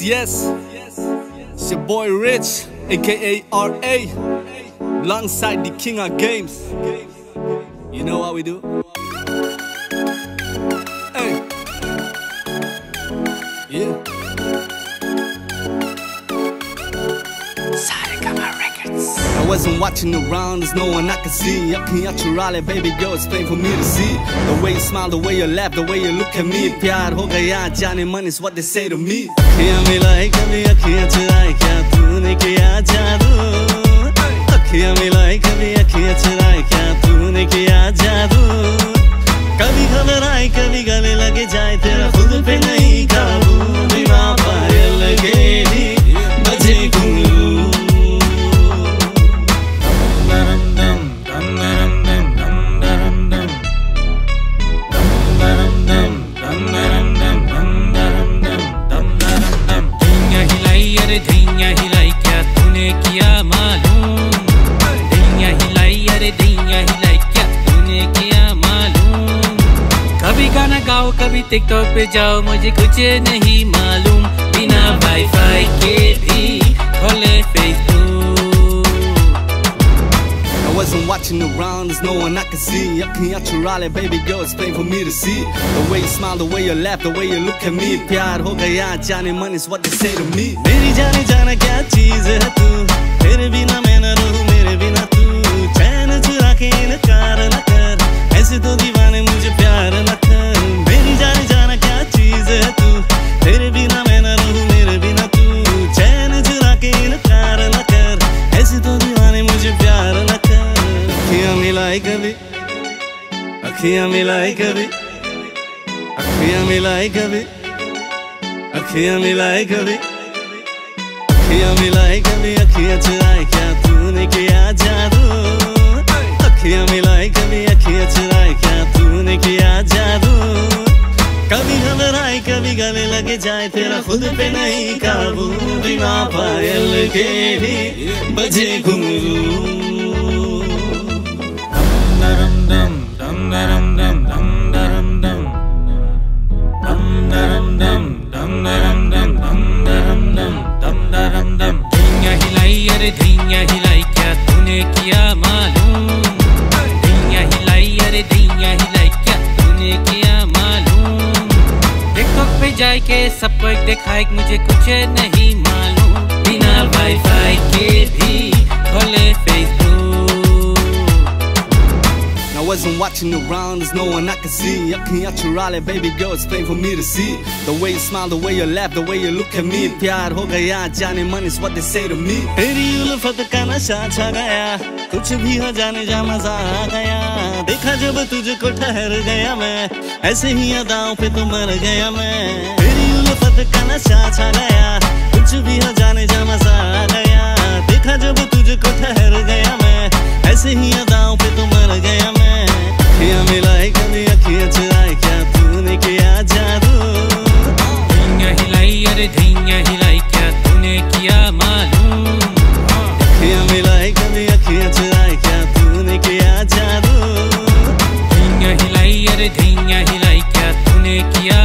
Yes. It's your boy Rich, aka RA, alongside the King of Games. You know what we do? wasn't watching around, there's no one I can see. Yucking at your rally, baby girl, it's plain for me to see. The way you smile, the way you laugh, the way you look at me. प्यार हो गया जाने मन is what they say to me. अखियां मिलाई कभी अखियां चुराई क्या तूने किया जादू कभी टिकटॉक पे जाओ मुझे कुछ नहीं मालूम बिना वाईफाई के भी खोले I watching around, there's no one I can see. Yucking at your rally, baby girl, it's plain for me to see. The way you smile, the way you laugh, the way you look at me. प्यार हो गया जाने मन is what they say to me. मेरी जाने जाना क्या चीज़ है तू तेरे बिना मैं न रहूँ मेरे बिना तू चैन चुरा के इनकार न कर ऐसे तो दीवाने मुझे प्यार न कर जाने जाना क्या चीज़ है तू? तेरे बिना मैं न रहूँ, मेरे बिना तू। चैन के इनकार न कर। ऐसे तो दीवाने मुझे प्यार न कर। अखियाँ मिलाई कभी। अखियाँ मिलाई कभी। अखियाँ मिलाई कभी। अखियाँ मिलाई कभी। अखियाँ मिलाई कभी। अखियाँ चुराई क्या गले लगे जाए, तेरा खुद पे नहीं काबू, बिना पायल के भी बजे धैया हिलाई धैया हिलाई, क्या तूने किया मालूम? धैया हिलाई, अरे धैया हिलाई। जाए के सबको एक दिखाए कि मुझे कुछ नहीं मालूम बिना वाईफाई के भी खोले I wasn't watching around, there's no one I can see. Yucking at your rally, baby girl, it's plain for me to see. The way you smile, the way you laugh, the way you look at me. प्यार हो गया जाने मन is what they say to me. तेरी उल्फत का नशा छा गया, कुछ भी हो जाने जा मज़ा आ गया. मैं देखा जब तुझको ठहर गया मैं, ऐसे ही अदाओं पे तो मर गया मैं। तेरी उल्फत का नशा छा गया, कुछ भी हजाने जा मज़ा आ गया। देखा जब तुझको ठहर गया मैं, ऐसे ही Yeah.